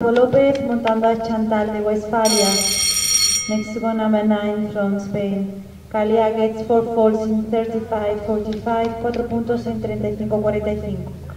López montando a Chantal de Westphalia. Go number 9 from Spain. Calia gets 4 falls in 35-45, 4 puntos en 35-45.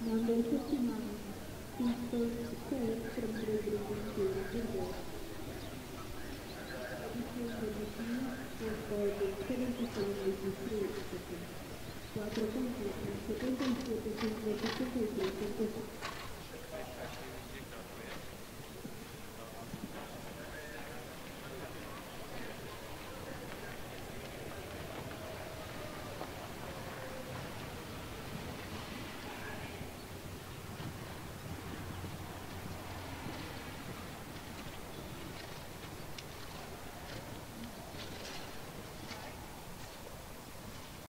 Number 59, Eastern Square from Gregory Interior River. second